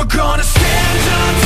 We're gonna stand up.